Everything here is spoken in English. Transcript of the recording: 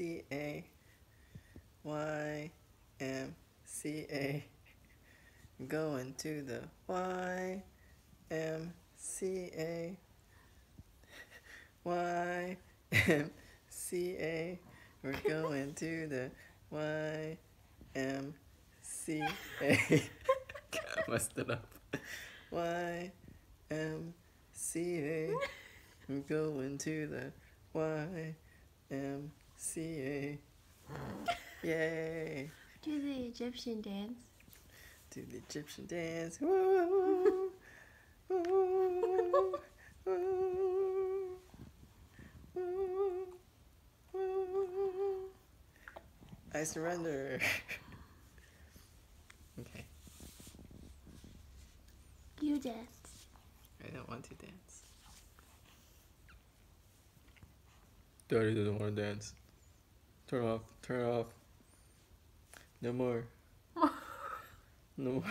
C A Y M C A. Going to the Y M C A. Y M C A. We're going to the Y M C A. I messed it up. Y M C A. I'm going to the Y M C A Yay Do the Egyptian dance. Do the Egyptian dance. Woo, woo, woo, woo, woo. I surrender. okay, You dance. I don't want to dance. Daddy doesn't want to dance. Turn off, turn off. No more. no more.